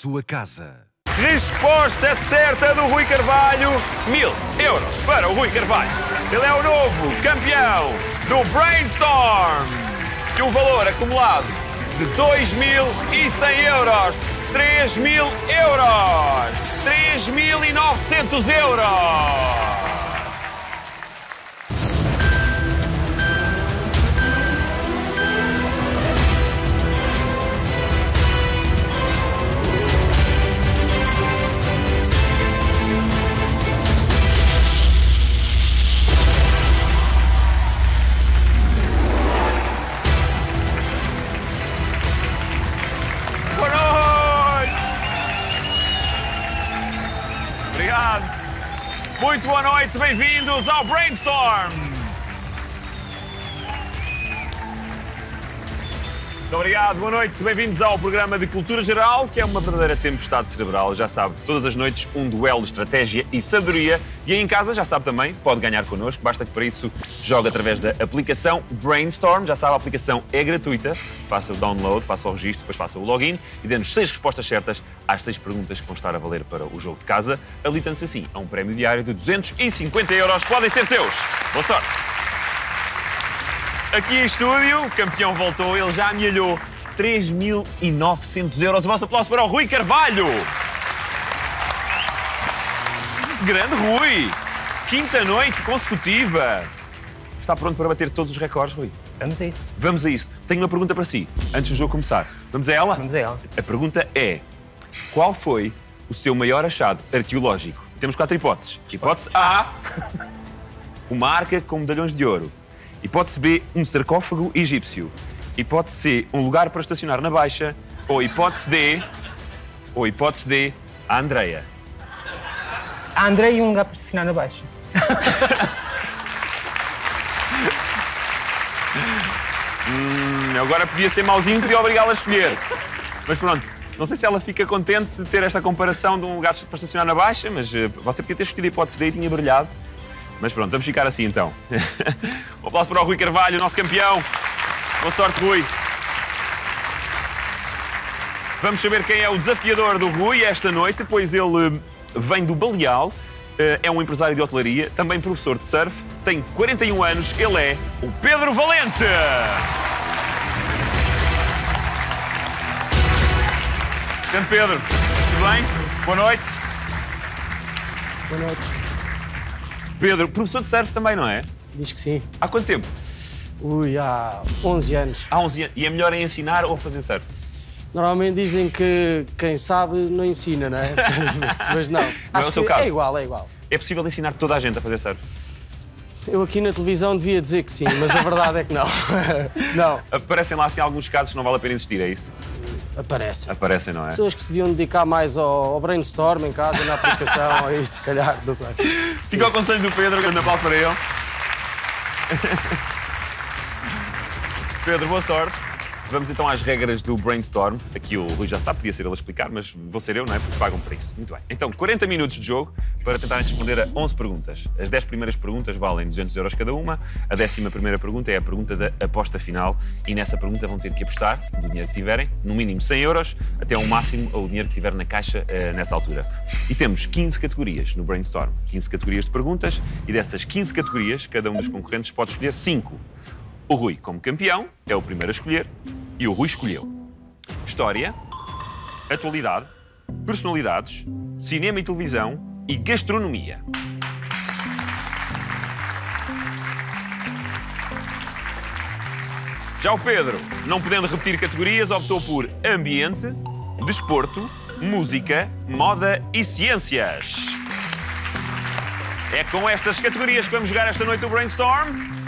sua casa. Resposta certa do Rui Carvalho: mil euros para o Rui Carvalho. Ele é o novo campeão do Brainstorm. E um valor acumulado de 2.100 euros. 3 mil euros. 3.900 euros. Muito boa noite, bem-vindos ao Brainstorm. Muito obrigado, boa noite, bem-vindos ao programa de Cultura Geral, que é uma verdadeira tempestade cerebral. Já sabe, todas as noites um duelo de estratégia e sabedoria. E aí em casa, já sabe também, pode ganhar connosco, basta que para isso jogue através da aplicação Brainstorm. Já sabe, a aplicação é gratuita. Faça o download, faça o registro, depois faça o login e dê-nos seis respostas certas às seis perguntas que vão estar a valer para o jogo de casa. Habilitando-se assim a um prémio diário de 250 euros. Podem ser seus. Boa sorte! Aqui em estúdio, o campeão voltou, ele já amealhou 3.900 euros. O vosso aplauso para o Rui Carvalho. Grande Rui! Quinta noite consecutiva. Está pronto para bater todos os recordes, Rui? Vamos a isso. Vamos a isso. Tenho uma pergunta para si, antes do jogo começar. Vamos a ela? Vamos a ela. A pergunta é: qual foi o seu maior achado arqueológico? Temos quatro hipóteses. Hipótese A: uma arca com medalhões de ouro. Hipótese B: um sarcófago egípcio. Hipótese C: um lugar para estacionar na Baixa. Ou hipótese D: ou hipótese D: a Andreia. A André e um lugar para estacionar na baixa. Hum, agora podia ser mauzinho, podia obrigá-la a escolher. Mas pronto, não sei se ela fica contente de ter esta comparação de um lugar para estacionar na Baixa, mas eh, você podia ter escolhido a hipótese D e tinha brilhado. Mas pronto, vamos ficar assim então. um aplauso para o Rui Carvalho, nosso campeão. Boa sorte, Rui. Vamos saber quem é o desafiador do Rui esta noite, pois ele eh, vem do Baleal, eh, é um empresário de hotelaria, também professor de surf, tem 41 anos, ele é o Pedro Valente. Grande Pedro, tudo bem? Boa noite. Boa noite. Pedro, professor de surf também, não é? Diz que sim. Há quanto tempo? Ui, há 11 anos. Há 11 anos. E é melhor em ensinar ou fazer surf? Normalmente dizem que quem sabe não ensina, não é? Mas não. Acho o seu caso. é igual, é igual. É possível ensinar toda a gente a fazer surf? Eu aqui na televisão devia dizer que sim, mas a verdade é que não. não, Aparecem lá assim alguns casos que não vale a pena insistir, é isso? Aparece. Aparecem, não é? Pessoas que se deviam dedicar mais ao, ao brainstorm em casa, na aplicação, a isso, se calhar, não sei. Siga o conselho do Pedro, grande aplauso para ele. Pedro, boa sorte. Vamos então às regras do brainstorm. Aqui o Rui já sabe, podia ser ele a explicar, mas vou ser eu, não é? Porque pagam para isso. Muito bem. Então, 40 minutos de jogo para tentarem responder a 11 perguntas. As 10 primeiras perguntas valem 200 euros cada uma. A décima primeira pergunta é a pergunta da aposta final e nessa pergunta vão ter que apostar do dinheiro que tiverem, no mínimo 100 euros, até ao máximo o dinheiro que tiver na caixa eh, nessa altura. E temos 15 categorias no brainstorm. 15 categorias de perguntas e dessas 15 categorias, cada um dos concorrentes pode escolher 5. O Rui, como campeão, é o primeiro a escolher e o Rui escolheu História, Atualidade, Personalidades, Cinema e Televisão e Gastronomia. Já o Pedro, não podendo repetir categorias, optou por Ambiente, Desporto, Música, Moda e Ciências. É com estas categorias que vamos jogar esta noite o Brainstorm.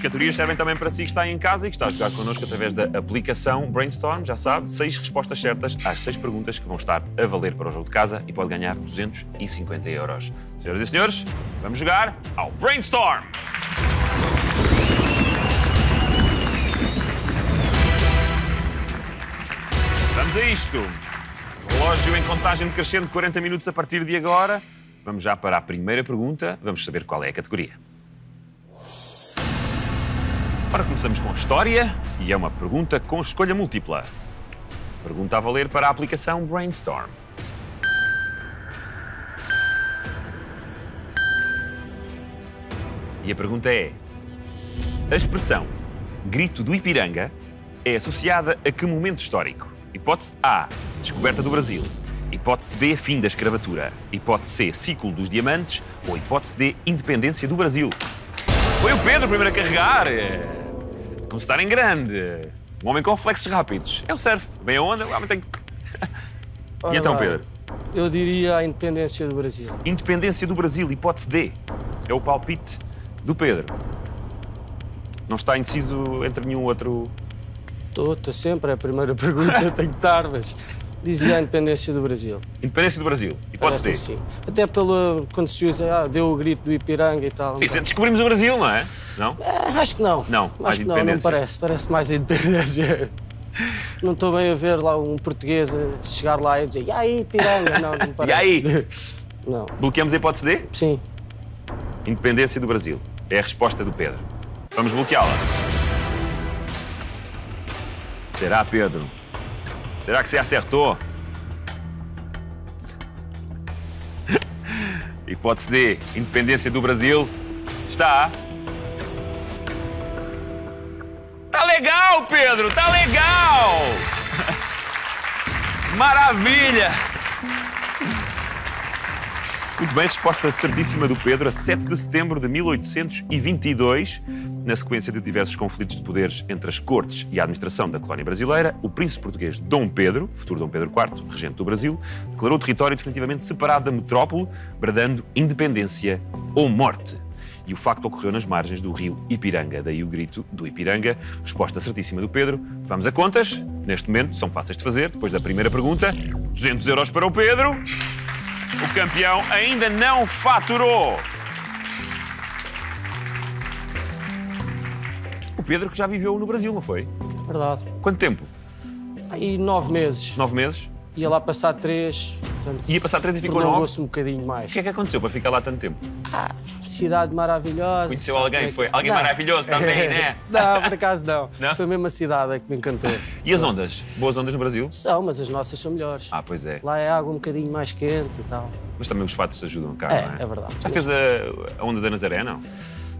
As categorias servem também para si que está em casa e que está a jogar connosco através da aplicação Brainstorm, já sabe, seis respostas certas às seis perguntas que vão estar a valer para o jogo de casa e pode ganhar 250 euros. Senhoras e senhores, vamos jogar ao Brainstorm! Vamos a isto. Relógio em contagem decrescente, 40 minutos a partir de agora. Vamos já para a primeira pergunta. Vamos saber qual é a categoria. Ora, começamos com a história e é uma pergunta com escolha múltipla. Pergunta a valer para a aplicação Brainstorm. E a pergunta é: a expressão grito do Ipiranga é associada a que momento histórico? Hipótese A: descoberta do Brasil. Hipótese B: fim da escravatura. Hipótese C: ciclo dos diamantes. Ou hipótese D: independência do Brasil. Foi o Pedro primeiro a carregar. Começar em grande. Um homem com reflexos rápidos. É o surf. Vem a onda, o homem tem que. E então, bem, Pedro? Eu diria a independência do Brasil. Independência do Brasil, hipótese D. É o palpite do Pedro. Não está indeciso entre nenhum outro. Estou, estou sempre, é a primeira pergunta, tenho que estar, mas dizia a independência do Brasil. Independência do Brasil, hipótese D. Parece-me sim. Até pela, quando se usa, ah, deu o grito do Ipiranga e tal. Isso é descobrimos o Brasil, não é? Não? Ah, acho que não. Não, acho que não, não parece. Parece mais a independência. Não estou bem a ver lá um português a chegar lá e dizer e aí, Ipiranga? Não, não parece. aí? Não. Bloqueamos a hipótese D? Sim. Independência do Brasil. É a resposta do Pedro. Vamos bloqueá-la. Será, Pedro? Será que você acertou? Hipótese D, independência do Brasil. Está. Tá legal, Pedro, tá legal! Maravilha! Muito bem, resposta certíssima do Pedro. A 7 de setembro de 1822, na sequência de diversos conflitos de poderes entre as cortes e a administração da colónia brasileira, o príncipe português Dom Pedro, futuro Dom Pedro IV, regente do Brasil, declarou o território definitivamente separado da metrópole, bradando independência ou morte. E o facto ocorreu nas margens do rio Ipiranga, daí o grito do Ipiranga. Resposta certíssima do Pedro. Vamos a contas. Neste momento são fáceis de fazer. Depois da primeira pergunta, 200 euros para o Pedro. O campeão ainda não faturou. O Pedro que já viveu no Brasil, não foi? Verdade. Quanto tempo? Aí nove meses. Nove meses? Ia lá passar três. Portanto, Ia passar três e ficou nove? prolongou-se um bocadinho O mais. que é que aconteceu para ficar lá tanto tempo? Cidade maravilhosa. Conheceu alguém? é que- Foi alguém Não. maravilhoso também, né? não, por acaso não. Não? Foi mesmo a cidade que me encantou. E as ondas? Boas ondas no Brasil? São, mas as nossas são melhores. Ah, pois é. Lá é água um bocadinho mais quente e tal. Mas também os fatos ajudam cá, É, não é? é verdade. Já fez a, a onda da Nazaré, não?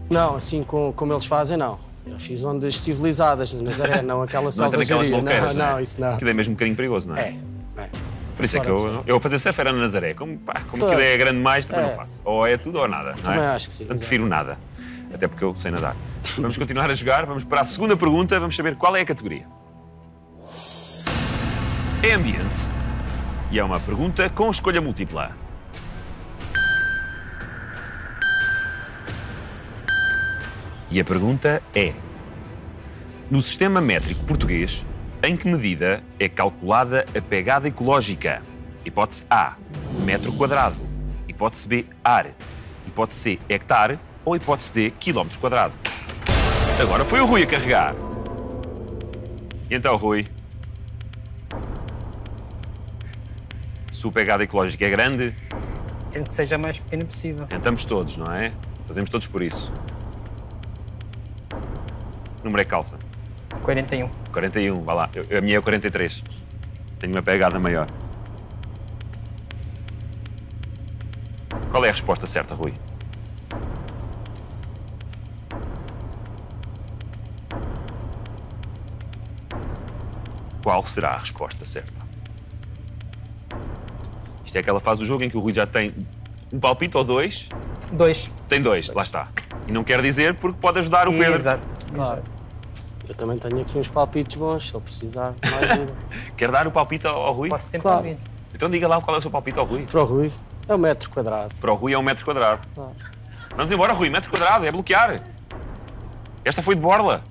Não, assim com, como eles fazem, não. Eu fiz ondas civilizadas na Nazaré, não aquela Não entra naquelas selvageria. bloqueiras, Não, é? não, isso não. Aquilo é mesmo um bocadinho perigoso, não é? É, é. Por isso é que eu, eu a fazer surf era na Nazaré. Como, pá, como aquilo é grande mais, também É. não faço. Ou é tudo ou nada. não Também é? acho que sim, Portanto, prefiro nada. Até porque eu sei nadar. Vamos continuar a jogar, vamos para a segunda pergunta, vamos saber qual é a categoria. É ambiente. E é uma pergunta com escolha múltipla. E a pergunta é: No sistema métrico português, em que medida é calculada a pegada ecológica? Hipótese A, metro quadrado. Hipótese B, ar. Hipótese C, hectare. Ou hipótese D, quilómetro quadrado. Agora foi o Rui a carregar. E então, Rui? Sua pegada ecológica é grande, Tento que seja a mais pequena possível. tentamos todos, não é? Fazemos todos por isso. Número é calça. 41. 41, vá lá. Eu- a minha é 43. Tenho uma pegada maior. Qual é a resposta certa, Rui? Qual será a resposta certa? Isto é aquela fase do jogo em que o Rui já tem um palpite ou dois. 2. Tem dois, lá está. E não quer dizer porque pode ajudar o Pedro. Exato. Claro. Eu também tenho aqui uns palpites bons, se ele precisar de mais ajuda. Quer dar o palpite ao, ao Rui? Posso sempre Claro. ouvir. Então diga lá qual é o seu palpite ao Rui. Para o Rui, é um metro quadrado. Para o Rui é um metro quadrado. Claro. Vamos embora, Rui. Metro quadrado, é bloquear. Esta foi de borla.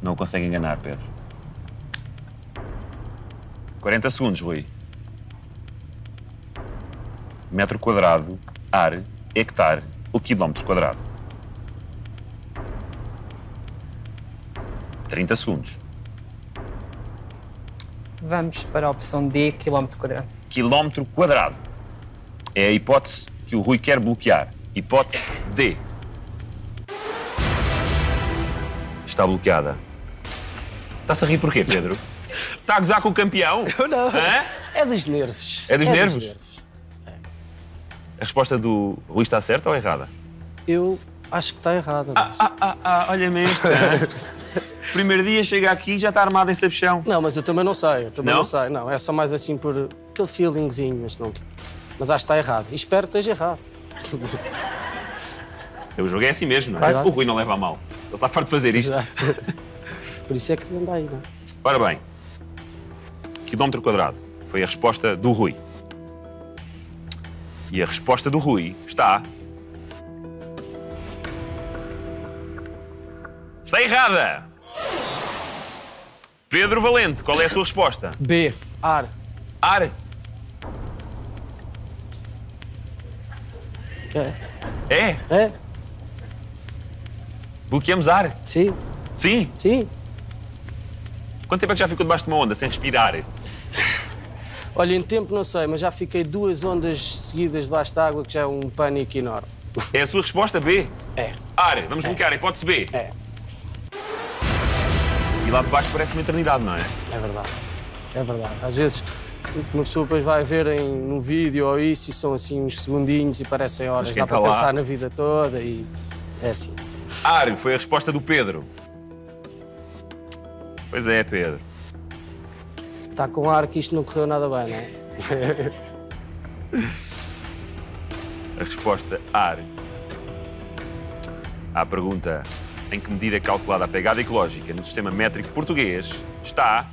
Não o consegue enganar, Pedro. 40 segundos, Rui. Metro quadrado, ar, hectare ou quilómetro quadrado. 30 segundos. Vamos para a opção D, quilómetro quadrado. Quilómetro quadrado. É a hipótese que o Rui quer bloquear. Hipótese D. Está bloqueada. Está-se a rir porquê, Pedro? Está a gozar com o campeão? Não. Hã? É dos nervos. É dos nervos? A resposta do Rui está certa ou errada? Eu acho que está errada. Ah, mas- ah, ah, ah olha-me este. Primeiro dia chega aqui e já está armado em sabichão. Não, mas eu também não sei. Eu também Não? não? sei. Não, é só mais assim por aquele feelingzinho, mas não. Mas acho que está errado. E espero que esteja errado. O jogo é assim mesmo, não é? Claro. O Rui não leva a mal. Ele está farto de fazer isto. Exato. Por isso é que anda aí, não é? Ora bem, quilómetro quadrado foi a resposta do Rui. E a resposta do Rui está. Está errada! Pedro Valente, qual é a sua resposta? B. Ar. Ar. É. É? É? Bloqueamos ar? Sim. Sim? Sim. Quanto tempo é que já ficou debaixo de uma onda sem respirar? Olha, em tempo não sei, mas já fiquei duas ondas seguidas debaixo de água, que já é um pânico enorme. É a sua resposta B? É. Ar. Vamos bloquear a hipótese B. É. E lá de baixo parece uma eternidade, não é? É verdade. É verdade. Às vezes uma pessoa depois vai ver em, num vídeo ou isso e são assim uns segundinhos e parecem horas. Dá para está lá- pensar na vida toda e é assim. Ar foi a resposta do Pedro. Pois é, Pedro. Está com ar que isto não correu nada bem, não é? A resposta ar. À pergunta em que medida é calculada a pegada ecológica no sistema métrico português está.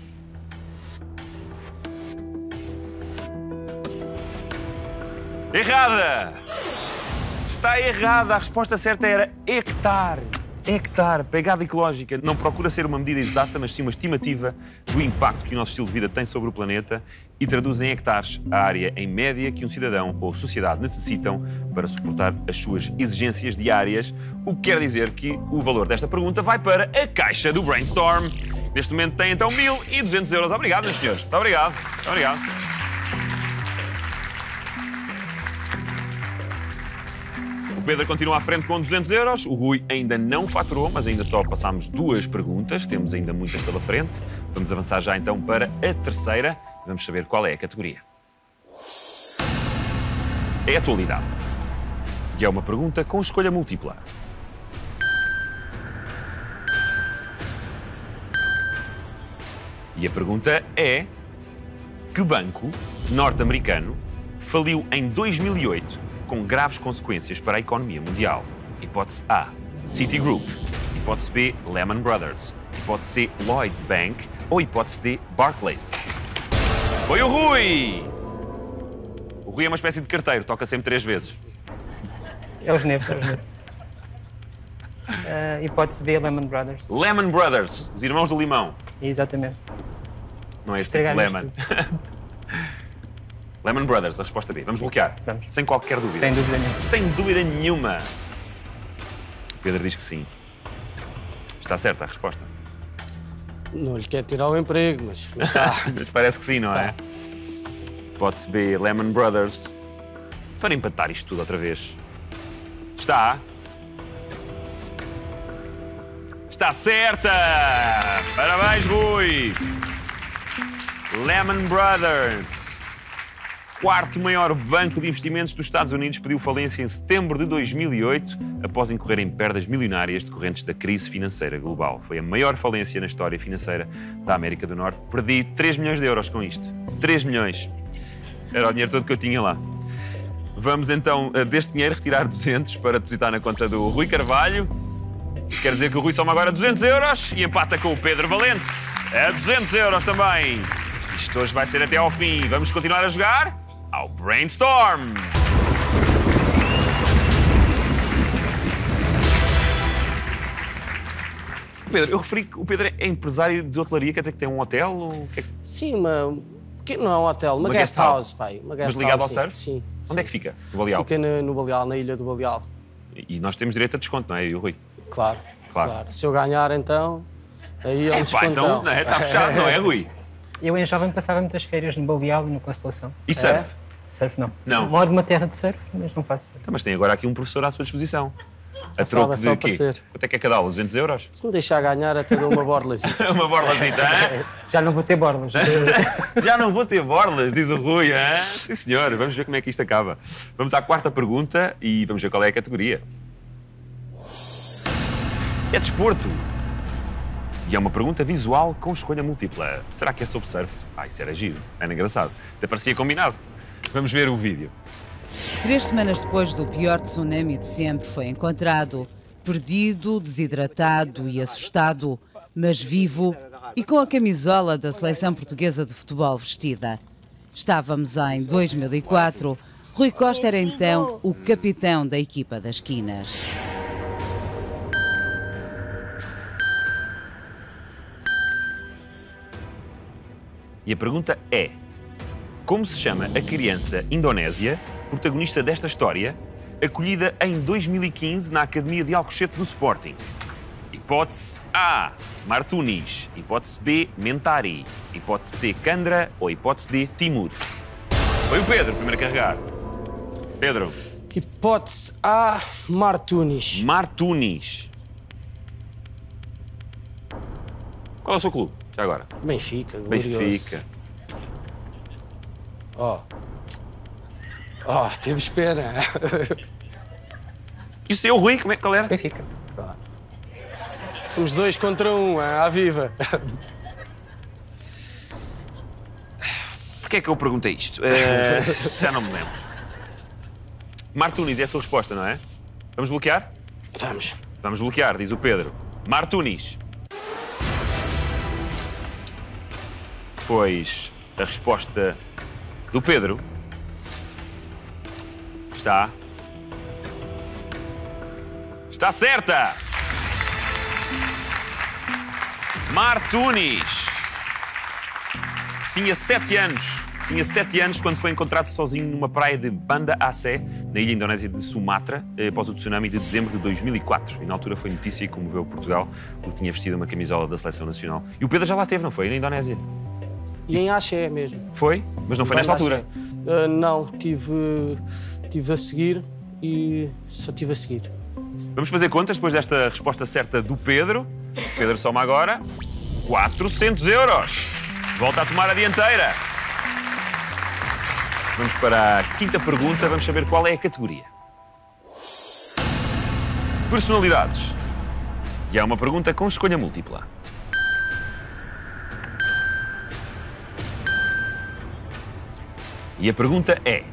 Errada! Está errada. A resposta certa era hectare. Hectare, pegada ecológica, não procura ser uma medida exata, mas sim uma estimativa do impacto que o nosso estilo de vida tem sobre o planeta e traduz em hectares a área em média que um cidadão ou sociedade necessitam para suportar as suas exigências diárias, o que quer dizer que o valor desta pergunta vai para a caixa do Brainstorm. Neste momento tem então 1.200 euros. Obrigado, meus senhores. Muito obrigado. Muito obrigado. O Pedro continua à frente com 200 euros. O Rui ainda não faturou, mas ainda só passámos duas perguntas. Temos ainda muitas pela frente. Vamos avançar já então para a terceira. Vamos saber qual é a categoria. É atualidade. E é uma pergunta com escolha múltipla. E a pergunta é: que banco norte-americano faliu em 2008 com graves consequências para a economia mundial? Hipótese A: Citigroup. Hipótese B: Lehman Brothers. Hipótese C: Lloyds Bank. Ou hipótese D: Barclays. Foi o Rui! O Rui é uma espécie de carteiro, toca sempre três vezes. É os nervos, é os nervos. Uh, hipótese B, Lehman Brothers. Lehman Brothers, os irmãos do limão. Exatamente. Não é este tipo Lehman. Lehman Brothers, a resposta B. Vamos bloquear. Vamos. Sem qualquer dúvida. Sem dúvida nenhuma. Sem dúvida nenhuma. O Pedro diz que sim. Está certa a resposta. Não lhe quer tirar o emprego, mas, mas está. Mas parece que sim, não é? Pode-se B, Lehman Brothers. Para empatar isto tudo outra vez. Está. Está certa! Parabéns, Rui! Lehman Brothers. Quarto maior banco de investimentos dos Estados Unidos pediu falência em setembro de 2008 após incorrer em perdas milionárias decorrentes da crise financeira global. Foi a maior falência na história financeira da América do Norte. Perdi 3 milhões de euros com isto. 3 milhões. Era o dinheiro todo que eu tinha lá. Vamos então, eh, deste dinheiro, retirar 200 para depositar na conta do Rui Carvalho. Quer dizer que o Rui soma agora 200 euros e empata com o Pedro Valente. É 200 euros também. Isto hoje vai ser até ao fim. Vamos continuar a jogar ao Brainstorm. Pedro, eu referi que o Pedro é empresário de hotelaria, quer dizer que tem um hotel? Ou... o que é que- Sim, uma. Que não é um hotel, uma, Uma guest guest house. house, pai. Uma guest Mas ligado house, ao sim. surf? Sim. Onde é que fica? No Baleal. Fica no, no Baleal, na ilha do Baleal. E nós temos direito a desconto, não é? Eu e o Rui. Claro, Claro. claro. Se eu ganhar, então. Aí é um Epá, descontão. então não é? está fechado, não é, Rui? Eu em jovem passava muitas férias no Baleal e no Constelação. E surf? Surf não. Não. Moro numa terra de surf, mas não faço surf. Então, Mas tem agora aqui um professor à sua disposição. A sabe, troco de só quê? Quanto é que é cada aula? 200 euros? Se me deixar ganhar, até dou uma borlazinha. Uma borlazita, hã? Já não vou ter borlas. Já não vou ter borlas, diz o Rui. Hã? Sim, senhor. Vamos ver como é que isto acaba. Vamos à quarta pergunta e vamos ver qual é a categoria. É desporto. E é uma pergunta visual com escolha múltipla. Será que é sobre surf? Ah, isso era giro. Era engraçado. Até parecia combinado. Vamos ver o vídeo. Três semanas depois do pior tsunami de sempre, foi encontrado, perdido, desidratado e assustado, mas vivo e com a camisola da seleção portuguesa de futebol vestida. Estávamos em 2004. Rui Costa era então o capitão da equipa das Quinas. E a pergunta é: Como se chama a criança indonésia, protagonista desta história, acolhida em 2015 na Academia de Alcochete do Sporting? Hipótese A: Martunis. Hipótese B: Mentari. Hipótese C: Candra. Ou hipótese D: Timur. Foi o Pedro, primeiro a carregar. Pedro, Hipótese A, Martunis. Martunis. Qual é o seu clube? Já agora. Benfica, glorioso. Benfica. Ó. Ó, temos pena. E o seu, Rui, como é que qual era? Benfica. Temos dois contra um, à viva. Porquê é que eu perguntei isto? Eh, já não me lembro. Martunis é a sua resposta, não é? Vamos bloquear? Vamos. Vamos bloquear, diz o Pedro. Martunis. Pois a resposta do Pedro está. Está certa! Martunis. Tinha sete anos. Tinha sete anos quando foi encontrado sozinho numa praia de Banda Aceh, na ilha indonésia de Sumatra, eh, após o tsunami de dezembro de 2004. E na altura foi notícia e comoveu Portugal, porque tinha vestido uma camisola da seleção nacional. E o Pedro já lá teve, não foi? Na Indonésia. E em Axé mesmo. Foi? Mas não foi nesta altura. Ah, não, tive, tive a seguir e só tive a seguir. Vamos fazer contas depois desta resposta certa do Pedro. Pedro soma agora 400 euros. Volta a tomar a dianteira. Vamos para a quinta pergunta. Vamos saber qual é a categoria. Personalidades. E é uma pergunta com escolha múltipla. E a pergunta é: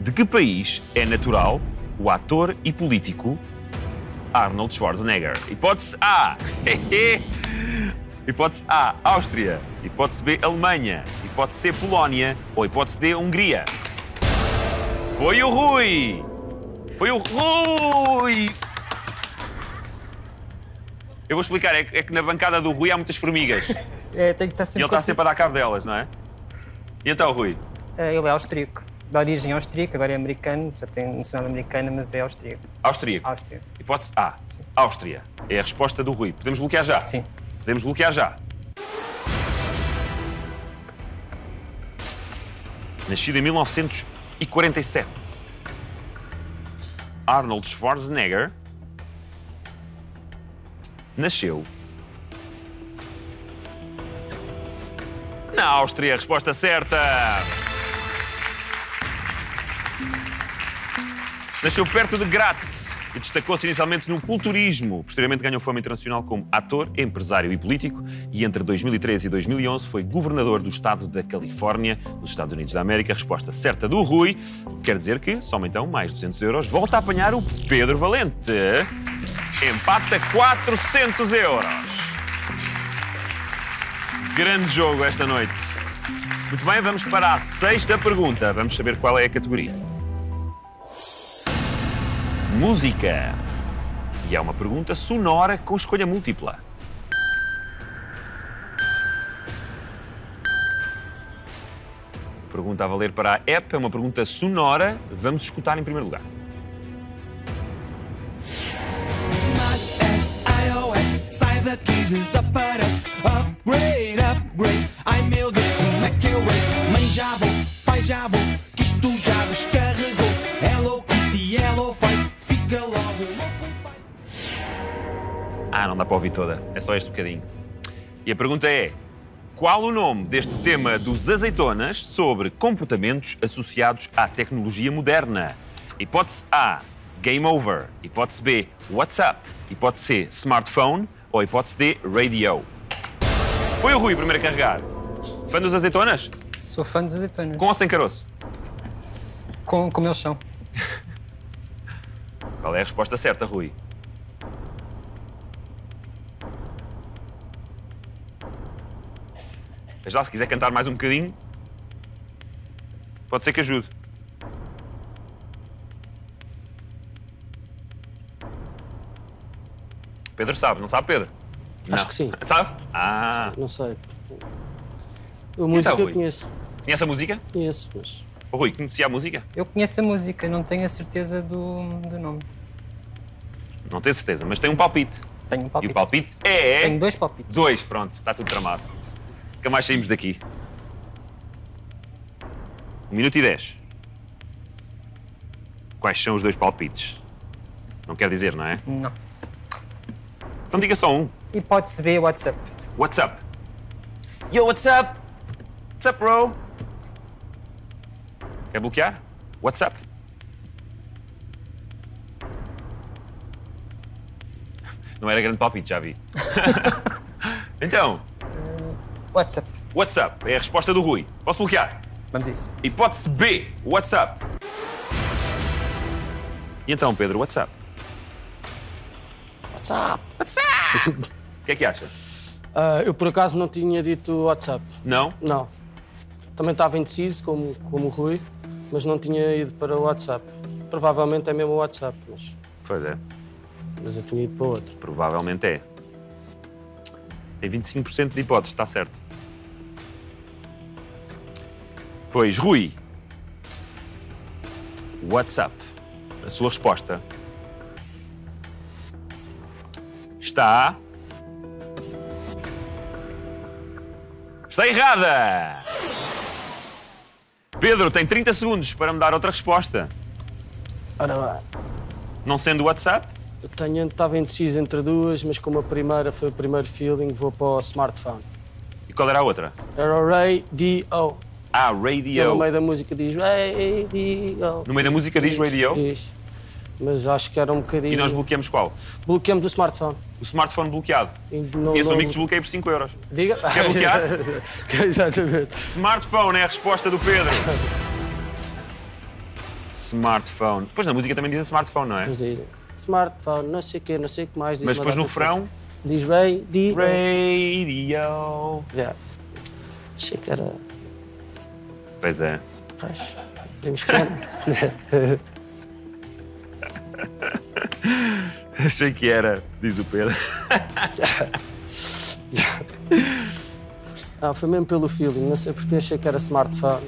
De que país é natural o ator e político Arnold Schwarzenegger? Hipótese A. Hipótese A, Áustria. Hipótese B, Alemanha. Hipótese C, Polónia. Ou hipótese D, Hungria. Foi o Rui! Foi o Rui! Eu vou explicar, é que, é que na bancada do Rui há muitas formigas. É, tem que estar E sempre. ele está sempre a dar cabo delas, não é? E então, Rui? É, ele é austríaco. De origem austríaca, agora é americano, já tem nacional americana, mas é austríaco. Austríaco. Áustria. Hipótese A. Áustria. É a resposta do Rui. Podemos bloquear já? Sim. Podemos bloquear já. Nascido em 1947. Arnold Schwarzenegger nasceu na Áustria. Resposta certa. Nasceu perto de Graz e destacou-se inicialmente no culturismo. Posteriormente ganhou fama internacional como ator, empresário e político e entre 2013 e 2011 foi governador do estado da Califórnia, nos Estados Unidos da América. Resposta certa do Rui. Quer dizer que, soma então mais 200 euros, volta a apanhar o Pedro Valente. Empata 400 euros. Grande jogo esta noite. Muito bem, vamos para a sexta pergunta. Vamos saber qual é a categoria. Música. E é uma pergunta sonora com escolha múltipla. Pergunta a valer para a app, é uma pergunta sonora. Vamos escutar em primeiro lugar. Ai meu Deus, como é que eu hei? Mãe já vou, pai já vou, que isto já descarregou. Ah, não dá para ouvir toda. É só este bocadinho. E a pergunta é: qual o nome deste tema dos azeitonas sobre comportamentos associados à tecnologia moderna? Hipótese A: Game Over. Hipótese B: WhatsApp. Hipótese C: Smartphone. Ou hipótese D: Radio. Foi o Rui primeiro a carregar. Fã dos azeitonas? Sou fã dos azeitonas. Com ou sem caroço? Com, como eles são. Qual é a resposta certa, Rui? Já se quiser cantar mais um bocadinho, pode ser que ajude. Pedro sabe, não sabe, Pedro? Acho Não. que sim. Sabe? Ah, Não sei. A música eu Rui? conheço. conhece a música? Conheço, mas. O Rui, conhecia a música? Eu conheço a música, não tenho a certeza do, do nome. Não tenho certeza, mas tem um palpite. Tenho um E palpite. o palpite é. Tenho dois palpites. Dois, pronto, está tudo tramado. Nunca mais saímos daqui. Um minuto e dez. Quais são os dois palpites? Não quer dizer, não é? Não. Então diga só um. Hipótese B, WhatsApp. What's up? Yo, what's up? What's up, bro? Quer bloquear? What's up? Não era grande palpite, já vi. então, WhatsApp. what's up? É a resposta do Rui. Posso bloquear? Vamos a isso. Hipótese B, WhatsApp. E então, Pedro, WhatsApp? WhatsApp! O que é que acha? Ah, eu por acaso não tinha dito WhatsApp. Não? Não. Também estava indeciso, como, como o Rui, mas não tinha ido para o WhatsApp. Provavelmente é mesmo o WhatsApp, mas, Pois é, mas eu tinha ido para outro. provavelmente é. Tem 25% de hipótese, está certo. Pois, Rui. WhatsApp. A sua resposta está. Está errada! Pedro tem 30 segundos para me dar outra resposta. Ora bem, Não sendo WhatsApp, eu tenho, estava indeciso entre duas, mas como a primeira foi o primeiro feeling, vou para o smartphone. e qual era a outra? Era o Ray D.O. Ah, Radio. no meio da música diz Ray D.O. No meio da música diz Radio Diz. Mas acho que era um bocadinho. e nós bloqueamos qual? Bloqueamos o smartphone. O smartphone bloqueado. E não- Conheço um não- amigo que desbloqueei por 5 euros. Diga. Quer bloquear? Exatamente. Smartphone é a resposta do Pedro. Smartphone. Pois na música também dizem smartphone, não é? Mas dizem smartphone, não sei o quê, não sei o que mais. Mas depois no refrão. Diz Ray D.O. radio. Yeah. Achei que era. Pois é. Pois, temos pena. Achei que era, diz o Pedro. ah, foi mesmo pelo feeling, não sei porque achei que era smartphone.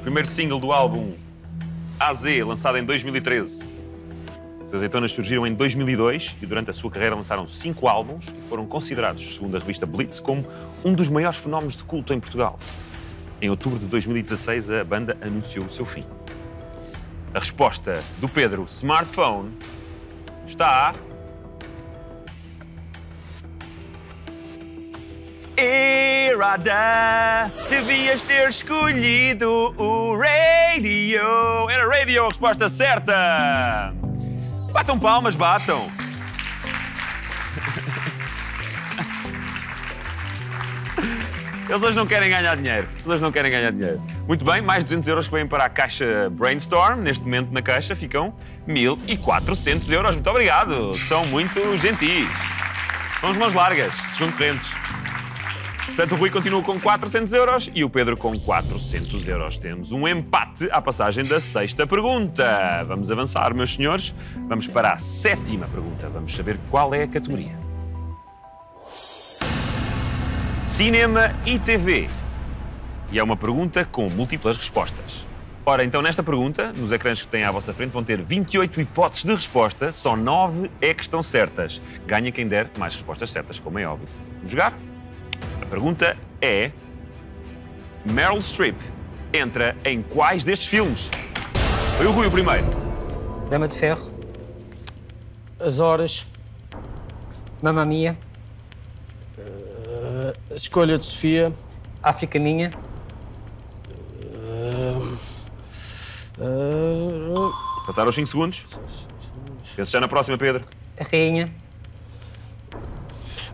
Primeiro single do álbum AZ, lançado em 2013. Azeitonas surgiram em 2002 e durante a sua carreira lançaram cinco álbuns e foram considerados, segundo a revista Blitz, como um dos maiores fenómenos de culto em Portugal. Em outubro de 2016, a banda anunciou o seu fim. A resposta do Pedro Smartphone está. Errada! Devias ter escolhido o radio! Era radio a resposta certa! Batam palmas, batam! Eles hoje não querem ganhar dinheiro. Eles hoje não querem ganhar dinheiro. Muito bem, mais 200 euros que vêm para a caixa Brainstorm. Neste momento na caixa ficam 1.400 euros. Muito obrigado. São muito gentis. São as mãos largas, dos concorrentes. Portanto, o Rui continua com 400 euros e o Pedro com 400 euros. Temos um empate à passagem da sexta pergunta. Vamos avançar, meus senhores. Vamos para a sétima pergunta. Vamos saber qual é a categoria. Cinema e TV. E é uma pergunta com múltiplas respostas. Ora, então nesta pergunta, nos ecrãs que têm à vossa frente, vão ter 28 hipóteses de resposta, só 9 é que estão certas. Ganha quem der mais respostas certas, como é óbvio. Vamos jogar? A pergunta é: Meryl Streep entra em quais destes filmes? Foi o Rui o primeiro. Dama de Ferro. As horas. Mamma Mia, A escolha de Sofia. África Minha, Ah, Passaram os 5 segundos. Pensa já na próxima, Pedro. A Rainha,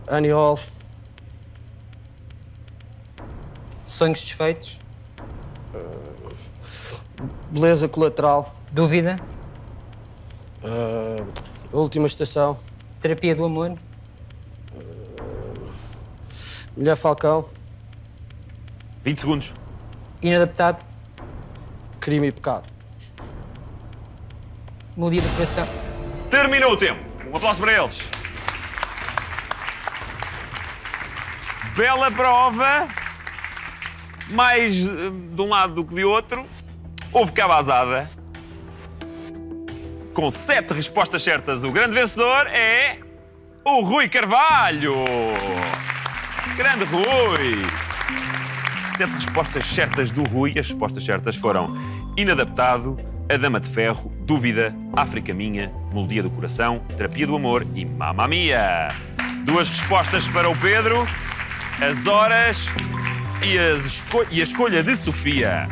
Annie Hall. Sonhos Desfeitos, Beleza colateral. Dúvida, a última estação. Terapia do Amor, Mulher Falcão. 20 segundos. Inadaptado, Crime e pecado. Melodia do Coração. Terminou o tempo. Um aplauso para eles. Bela prova. Mais eh, de um lado do que de outro. Houve cabazada. Com sete respostas certas, o grande vencedor é o Rui Carvalho. Grande Rui. Sete respostas certas do Rui. As respostas certas foram inadaptado, a Dama de Ferro, Dúvida, África Minha, Melodia do Coração, Terapia do Amor e Mamma Mia. Duas respostas para o Pedro, as horas e, esco- e a escolha de Sofia.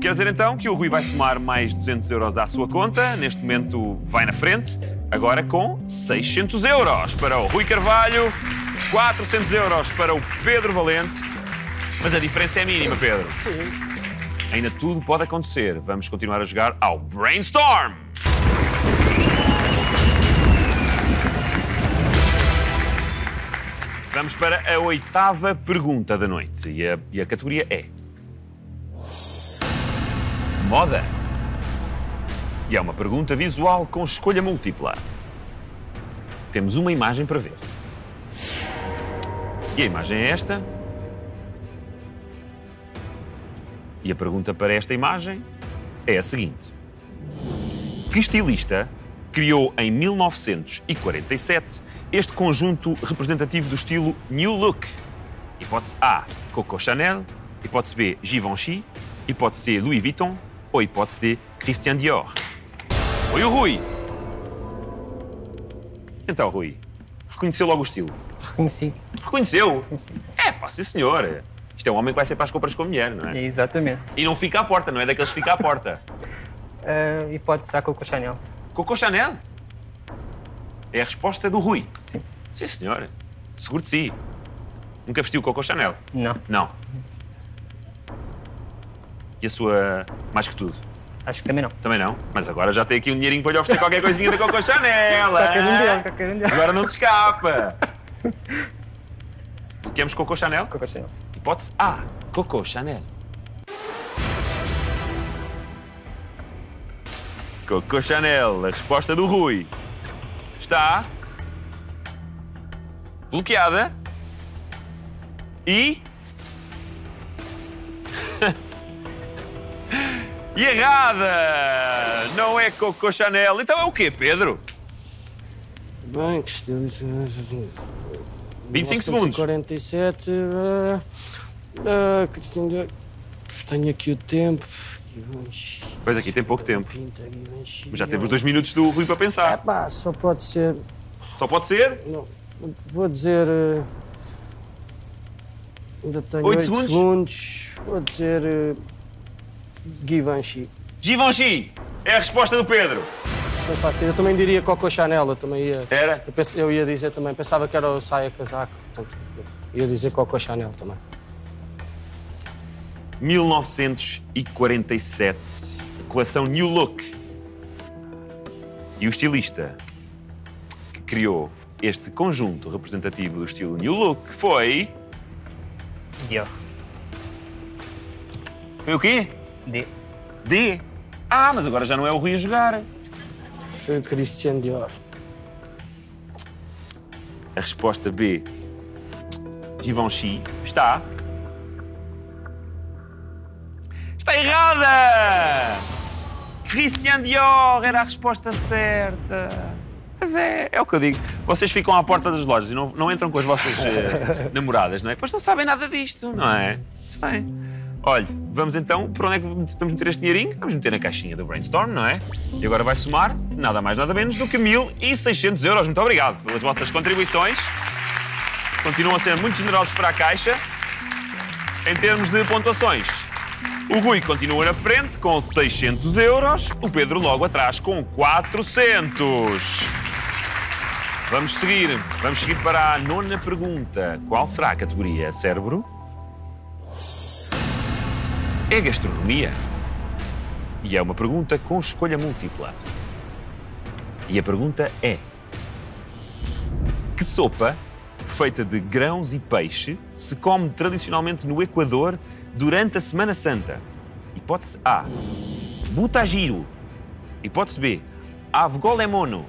Quer dizer então que o Rui vai somar mais 200 euros à sua conta. Neste momento vai na frente, agora com 600 euros para o Rui Carvalho, 400 euros para o Pedro Valente. Mas a diferença é mínima, Pedro. Ainda tudo pode acontecer. Vamos continuar a jogar ao Brainstorm. Vamos para a oitava pergunta da noite. E a, e a categoria é. Moda. E é uma pergunta visual com escolha múltipla. Temos uma imagem para ver. E a imagem é esta. E a pergunta para esta imagem é a seguinte: Que estilista criou em 1947 este conjunto representativo do estilo New Look? Hipótese A, Coco Chanel. Hipótese B, Givenchy. Hipótese C, Louis Vuitton. Ou hipótese D, Christian Dior. Foi o Rui. Então, Rui, reconheceu logo o estilo? Reconheci. Reconheceu? Reconheci. É, pá, sim senhor. Isto é um homem que vai ser para as compras com a mulher, não é? Exatamente. E não fica à porta, não é daqueles que fica à porta. Uh, hipótese A Coco Chanel. Coco Chanel? É a resposta do Rui. Sim. Sim, senhor. Seguro de si. Nunca vestiu Coco Chanel? Não. Não. E a sua, mais que tudo? Acho que também não. Também não. Mas agora já tem aqui um dinheirinho para lhe oferecer qualquer coisinha da Coco Chanel. Qualquer um qualquer. Agora não se escapa. Queremos Coco Chanel? Coco Chanel. Hipótese A. Coco Chanel. Coco Chanel, a resposta do Rui está bloqueada e. e errada! Não é Coco Chanel. Então é o quê, Pedro? Bem, que estilista. 25 segundos. 47. Uh, uh. Tenho aqui o tempo. Pois aqui tem pouco tempo. Mas já teve os dois minutos do Rui para É pensar. pá, só pode ser. Só pode ser Não, vou dizer. uh, ainda tenho Oito 8 segundos? segundos. Vou dizer. Uh, Givenchy. Givenchy. É a resposta do Pedro. Não é fácil. Eu também diria Coco Chanel. Eu também ia. Era? Eu, eu ia dizer também. Pensava que era o saia casaco. Portanto, ia dizer Coco Chanel também. 1947, a coleção New Look. E o estilista que criou este conjunto representativo do estilo New Look foi. Dior. Foi o quê? D. D. Ah, mas agora já não é o Rui a jogar. Foi o Christian Dior. A resposta B, Givenchy, está. Errada! Christian Dior era a resposta certa. Mas é, é o que eu digo. Vocês ficam à porta das lojas e não, não entram com as vossas eh, namoradas, não é? Depois não sabem nada disto, não é? Muito bem. Olha, vamos então, para onde é que vamos meter este dinheirinho? Vamos meter na caixinha do Brainstorm, não é? E agora vai somar nada mais, nada menos do que 1.600 euros. Muito obrigado pelas vossas contribuições. Continuam a ser muito generosos para a Caixa. Em termos de pontuações, o Rui continua na frente com 600 euros, o Pedro logo atrás com 400. Vamos seguir, vamos seguir para a nona pergunta. Qual será a categoria cérebro? É gastronomia. E é uma pergunta com escolha múltipla. E a pergunta é: Que sopa feita de grãos e peixe se come tradicionalmente no Equador durante a Semana Santa? Hipótese A: Butagiro. Hipótese B: Avgolemono.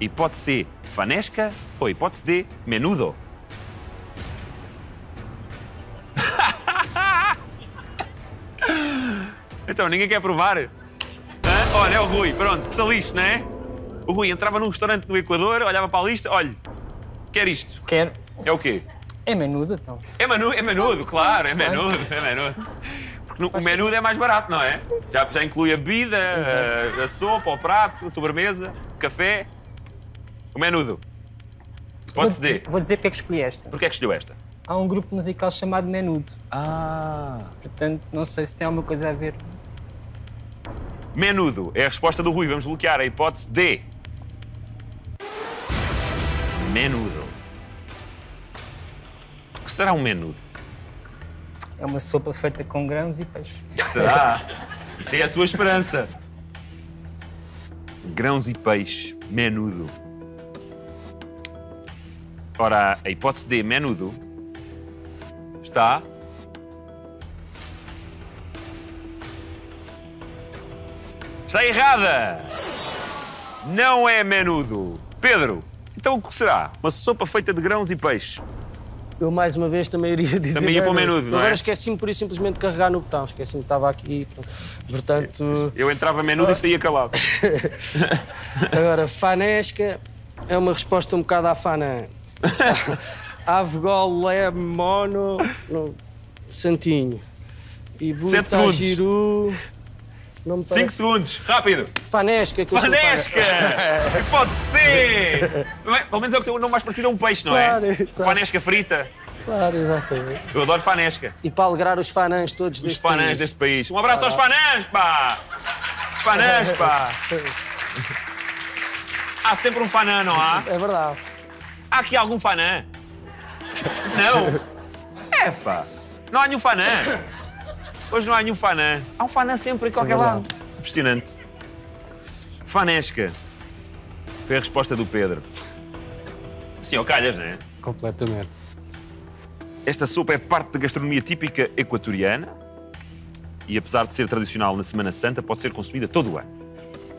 Hipótese C: Fanesca. Ou hipótese D: Menudo. Então, ninguém quer provar? Hã? Olha, é o Rui, pronto, que salixe, não é? O Rui entrava num restaurante no Equador, olhava para a lista, olha, quer isto? Quero. É o quê? É menudo, então. É, manu, é menudo, claro, é menudo, é menudo. Porque no- o menudo é mais barato, não é? Já, já inclui a bebida, a, a sopa, o prato, a sobremesa, o café. O menudo. Pode se D. Vou dizer porque é que escolhi esta. Porquê é que escolheu esta? Há um grupo musical chamado Menudo. Ah. Portanto, não sei se tem alguma coisa a ver. Menudo é a resposta do Rui. Vamos bloquear a hipótese D. Menudo. Será um menudo? É uma sopa feita com grãos e peixe. Será? Isso é a sua esperança. Grãos e peixe, menudo. Ora, a hipótese D, menudo, está. Está errada! Não é menudo. Pedro, então o que será? Uma sopa feita de grãos e peixe. Eu mais uma vez também iria dizer. Também ia para o menudo, não é? Agora esqueci-me por isso simplesmente de carregar no botão. Esqueci-me que estava aqui. Portanto. Eu entrava menudo e saía calado. Agora, fanesca é uma resposta um bocado à fana. Avgolemono. no Santinho. E Sete segundos. Não me 5 parece. segundos, rápido! Fanesca, que Fanesca! Pode ser! Bem, Pelo menos é o que tem o nome mais parecido a um peixe, não é? Claro, exato. Fanesca frita. Claro, exatamente. Eu adoro fanesca. E para alegrar os fanãs todos Os deste fanãs país. deste país. Um abraço aos fanãs, pá! Os fanãs, pá! Há sempre um fanã, não há? É verdade. Há aqui algum fanã? Não? É, pá! Não há nenhum fanã. Hoje não há nenhum fanã. Há um fanã sempre em qualquer É lado. Impressionante. Fanesca. Foi a resposta do Pedro. Sim, ao calhas, não é? Completamente. Esta sopa é parte da gastronomia típica equatoriana e, apesar de ser tradicional na Semana Santa, pode ser consumida todo o ano.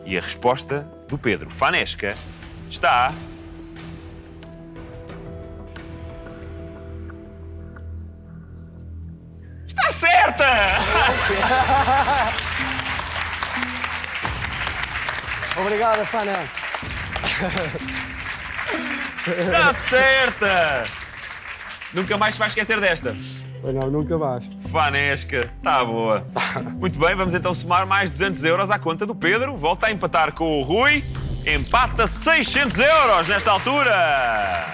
E a resposta do Pedro Fanesca está. Certa! Obrigado, fanã. Está certa! Nunca mais se vai esquecer desta. Não, nunca mais. Fanesca, está boa. Muito bem, vamos então somar mais 200 euros à conta do Pedro. Volta a empatar com o Rui. Empata 600 euros nesta altura.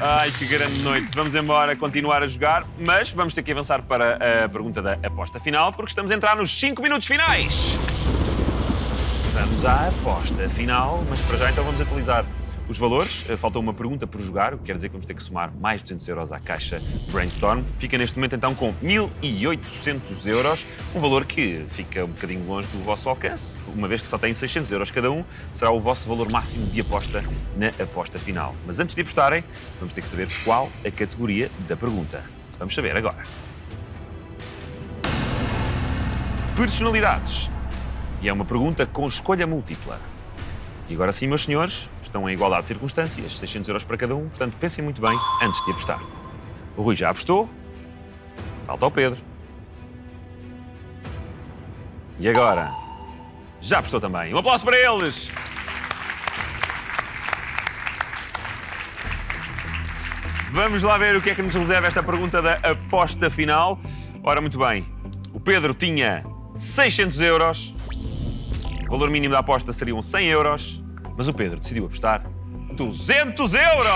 Ai, que grande noite. Vamos embora continuar a jogar, mas vamos ter que avançar para a pergunta da aposta final, porque estamos a entrar nos 5 minutos finais. Vamos à aposta final, mas para já então vamos atualizar os valores. Eh, Falta uma pergunta por jogar, o que quer dizer que vamos ter que somar mais 200 euros à caixa Brainstorm. Fica neste momento então com 1.800 euros, um valor que fica um bocadinho longe do vosso alcance, uma vez que só tem 600 euros cada um, será o vosso valor máximo de aposta na aposta final. Mas antes de apostarem, vamos ter que saber qual a categoria da pergunta. Vamos saber agora. Personalidades. E é uma pergunta com escolha múltipla. E agora sim, meus senhores, estão em igualdade de circunstâncias, 600 euros para cada um, portanto pensem muito bem antes de apostar. O Rui já apostou, falta o Pedro. E agora? Já apostou também. Um aplauso para eles! Vamos lá ver o que é que nos reserva esta pergunta da aposta final. Ora, muito bem. O Pedro tinha 600 euros. O valor mínimo da aposta seriam 100 euros. Mas o Pedro decidiu apostar 200 euros!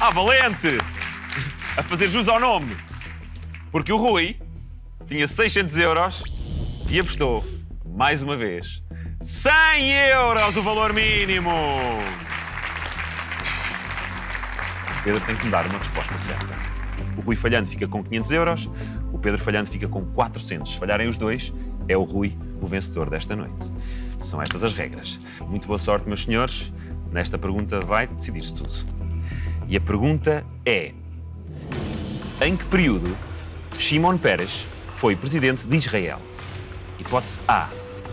Ah, valente! A fazer jus ao nome. Porque o Rui tinha 600 euros e apostou, mais uma vez, 100 euros o valor mínimo! O Pedro tem que me dar uma resposta certa. O Rui falhando fica com 500 euros, o Pedro falhando fica com 400. Se falharem os dois, é o Rui o vencedor desta noite. São estas as regras. Muito boa sorte, meus senhores. Nesta pergunta vai decidir-se tudo. E a pergunta é: Em que período Shimon Peres foi presidente de Israel? Hipótese A: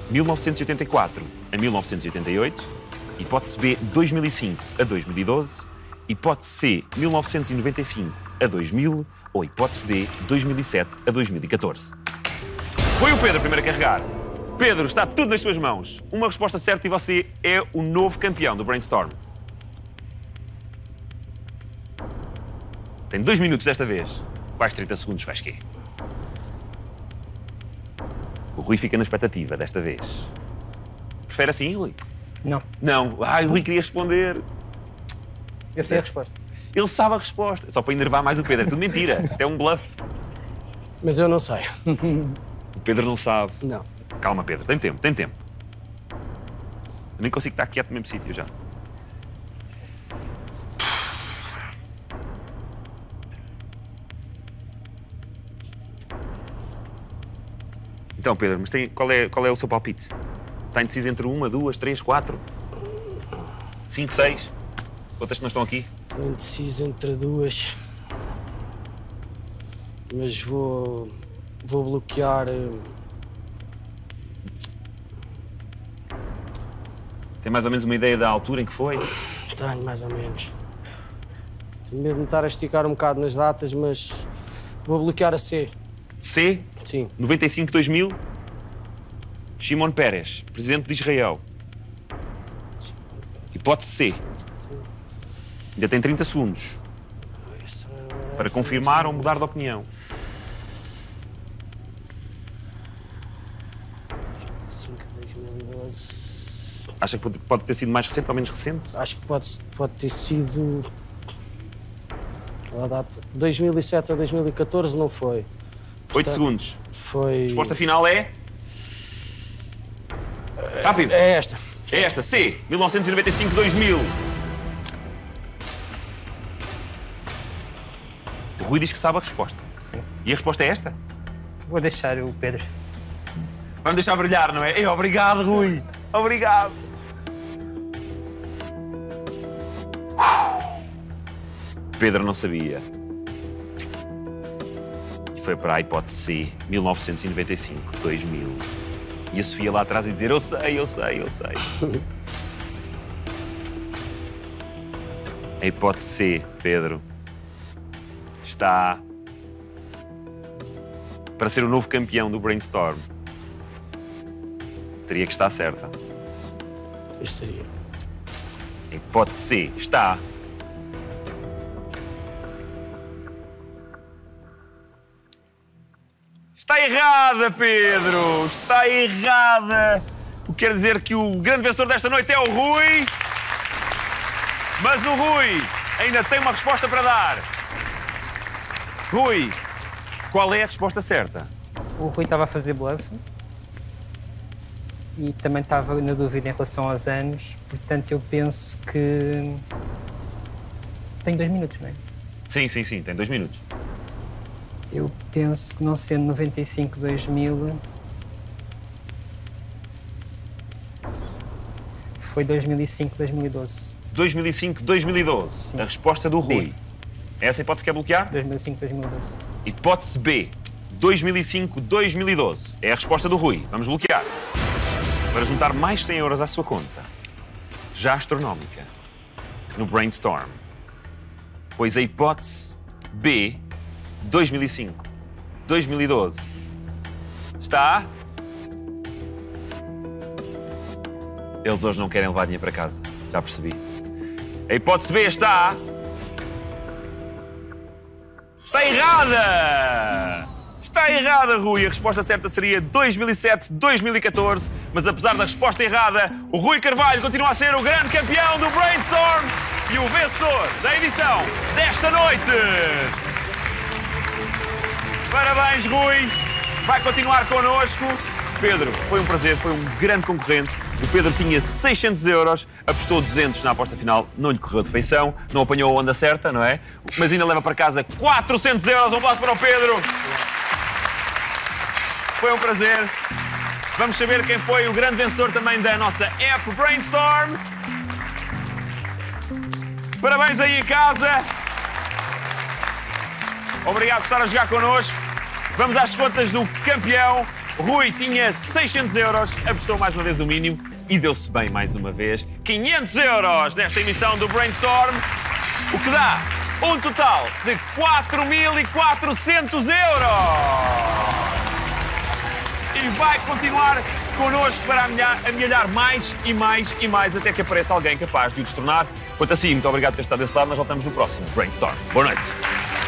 1984 a 1988. Hipótese B: 2005 a 2012. Hipótese C: 1995 a 2000. Ou hipótese D: 2007 a 2014. Foi o Pedro primeiro a carregar. Pedro, está tudo nas suas mãos. Uma resposta certa e você é o novo campeão do Brainstorm. Tem dois minutos desta vez. Quais 30 segundos faz quê? O Rui fica na expectativa desta vez. Prefere assim, Rui? Não, Não. Ai, o Rui queria responder. eu sei a resposta. Ele sabe a resposta. Só para enervar mais o Pedro. É tudo mentira. Isto é um bluff. Mas eu não sei. O Pedro não sabe. Não. Calma, Pedro. Tem tempo, tem tempo. Eu nem consigo estar quieto no mesmo sítio já. Então, Pedro, mas tem, qual, é, qual é o seu palpite? Está indeciso entre uma, duas, três, quatro? Cinco, seis? Quantas que não estão aqui? Estou indeciso entre duas. Mas vou. Vou bloquear. Tem mais ou menos uma ideia da altura em que foi? Tenho, mais ou menos. Tenho medo de me estar a esticar um bocado nas datas, mas. Vou bloquear a C. C, Sim. 95, 2000. Shimon Peres, presidente de Israel. Hipótese C. Ainda tem 30 segundos Essa- para confirmar ou mudar de opinião. 5 2012. Acha que pode- ter sido mais recente ou menos recente? Acho que pode, pode ter sido. A data. 2007 a 2014 não foi. 8 segundos. Foi. Resposta final é. Rápido. É esta. É esta, C, 1995-2000. O Rui diz que sabe a resposta. Sim. E a resposta é esta? Vou deixar o Pedro. Vamos deixar brilhar, não é? Ei, obrigado, Rui. Obrigado. Pedro não sabia. E foi para a hipótese C, 1995, 2000. E a Sofia lá atrás a dizer: Eu sei, eu sei, eu sei. A hipótese C, Pedro, está para ser o novo campeão do Brainstorm. Teria que estar certa. Isto seria. A hipótese C está. Errada, Pedro! Está errada! O que quer dizer que o grande vencedor desta noite é o Rui. Mas o Rui ainda tem uma resposta para dar. Rui, qual é a resposta certa? O Rui estava a fazer bluff e também estava na dúvida em relação aos anos, portanto eu penso que. Tenho dois minutos, não é? Sim, sim, sim, tem dois minutos. Eu penso que não sendo 95, 2000. Foi 2005, 2012. 2005, 2012. Sim. A resposta do Rui. B. É essa hipótese que quer bloquear? 2005, 2012. Hipótese B, 2005-2012. É a resposta do Rui. Vamos bloquear. Para juntar mais 100 euros à sua conta, já astronómica, no Brainstorm. Pois a hipótese B, 2005-2012, está. Eles hoje não querem levar dinheiro para casa, já percebi. A hipótese B está. Está errada! Está errada, Rui. A resposta certa seria 2007-2014. Mas apesar da resposta errada, o Rui Carvalho continua a ser o grande campeão do Brainstorm e o vencedor da edição desta noite. Parabéns, Rui. Vai continuar connosco. Pedro, foi um prazer, foi um grande concorrente. O Pedro tinha 600 euros, apostou 200 na aposta final, não lhe correu de feição, não apanhou a onda certa, não é? Mas ainda leva para casa 400 euros. Um aplauso para o Pedro. Foi um prazer. Vamos saber quem foi o grande vencedor também da nossa app Brainstorm. Parabéns aí em casa. Obrigado por estar a jogar connosco. Vamos às contas do campeão. Rui tinha 600 euros, apostou mais uma vez o mínimo e deu-se bem mais uma vez. 500 euros nesta emissão do Brainstorm, o que dá um total de 4.400 euros. E vai continuar connosco para amelhar, mais e mais e mais até que apareça alguém capaz de o destornar. Quanto assim, muito obrigado por ter estado desse lado. Nós voltamos no próximo Brainstorm. Boa noite.